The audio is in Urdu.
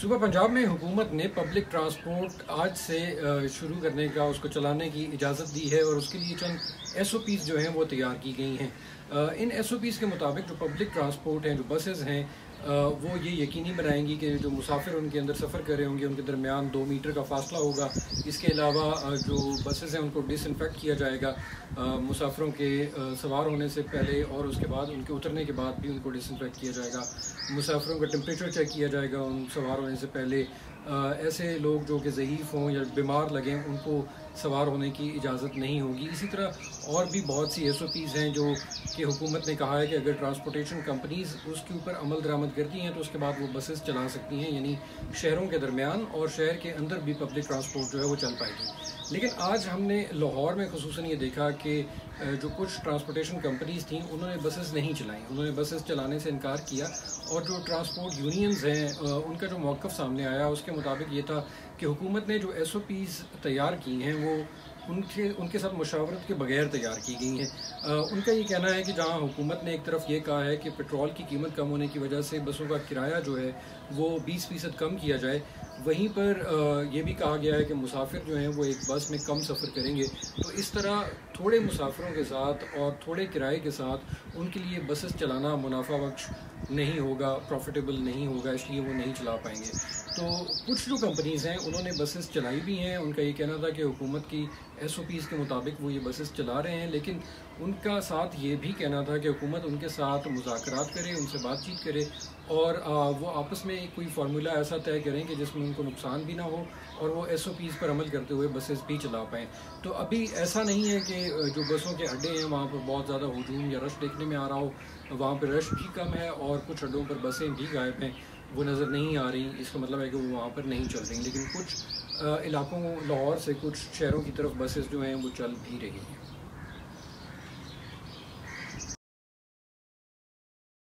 صبح پنجاب میں حکومت نے پبلک ٹرانسپورٹ آج سے شروع کرنے کا، اس کو چلانے کی اجازت دی ہے اور اس کے لیے چند ایس او پیز جو ہیں وہ تیار کی گئی ہیں۔ ان ایس او پیز کے مطابق جو پبلک ٹرانسپورٹ ہیں، جو بسز ہیں وہ یہ یقینی بنائیں گی کہ جو مسافر ان کے اندر سفر کر رہے ہوں گے، ان کے درمیان دو میٹر کا فاصلہ ہوگا، اس کے علاوہ جو بسز ہیں ان کو ڈس انفیکٹ کیا جائے گا۔ مسافروں کے سوار ہونے سے پہلے اور اس کے بعد، ان کے اترنے کے بعد بھی ان کو ڈس انفیکٹ کیا جائے گا۔ مسافروں کا ٹمپریچر چیک کیا جائے گا ان سوار ہونے سے پہلے۔ ایسے لوگ جو کہ ضعیف ہوں یا بیمار لگیں، ان کو سوار ہونے کی اجازت نہیں ہوگی۔ اسی طرح اور بھی بہت سی ایس او پیز ہیں جو کہ حکومت نے کہا ہے کہ اگر ٹرانسپورٹیشن کمپنیز اس کے اوپر عمل درآمد کرتی ہیں تو اس کے بعد وہ بسز چلا سکتی ہیں یعنی شہروں کے درمیان اور شہر کے اندر بھی پبلک ٹرانسپورٹ جو ہے وہ چل پائے گی۔ لیکن آج ہم نے لاہور میں خصوصاً یہ دیکھا کہ جو کچھ ٹرانسپورٹیشن کمپنیز تھیں، انہوں نے بسز نہیں چلائیں۔ انہوں نے بسز چلانے سے انکار کیا اور جو ٹرانسپورٹ یونینز ہیں ان کا جو موقف سامنے آیا، اس کے مطابق یہ تھا کہ حکومت نے جو ایس او پیز تیار کی ہیں، وہ ان کے ان کے ساتھ مشاورت کے بغیر تیار کی گئی ہیں۔ ان کا یہ کہنا ہے کہ جہاں حکومت نے ایک طرف یہ کہا ہے کہ پٹرول کی قیمت کم ہونے کی وجہ سے بسوں کا کرایہ جو ہے وہ بیس فیصد کم کیا جائے، وہیں پر یہ بھی کہا گیا ہے کہ مسافر جو ہیں وہ ایک بس میں کم سفر کریں گے۔ تو اس طرح تھوڑے مسافروں کے ساتھ اور تھوڑے کرائے کے ساتھ ان کے لیے بسز چلانا منافع بخش نہیں ہوگا پروفیٹیبل نہیں ہوگا، اس لیے وہ نہیں چلا پائیں گے۔ تو کچھ جو کمپنیز ہیں، انہوں نے بسز چلائی بھی ہیں۔ ان کا یہ کہنا تھا کہ حکومت کی ایس او پیز کے مطابق وہ یہ بسز چلا رہے ہیں، لیکن ان کا ساتھ یہ بھی کہنا تھا کہ حکومت ان کے ساتھ مذاکرات کرے، ان سے بات چیت کرے اور وہ آپس میں کوئی فارمولہ ایسا طے کریں کہ جس میں ان کو نقصان بھی نہ ہو اور وہ ایس او پیز پر عمل کرتے ہوئے بسز بھی چلا پائیں۔ تو ابھی ایسا نہیں ہے کہ جو بسوں کے اڈے ہیں وہاں پر بہت زیادہ ہجوم یا رش دیکھنے میں آ رہا ہو، وہاں پہ رش بھی کم ہے اور کچھ اڈوں پر بسیں بھی غائب ہیں۔ وہ نظر نہیں آ رہی، اس کا مطلب ہے کہ وہ وہاں پر نہیں چل رہی، لیکن کچھ علاقوں، لاہور سے کچھ شہروں کی طرف بسز جو ہیں وہ چل بھی رہی ہیں۔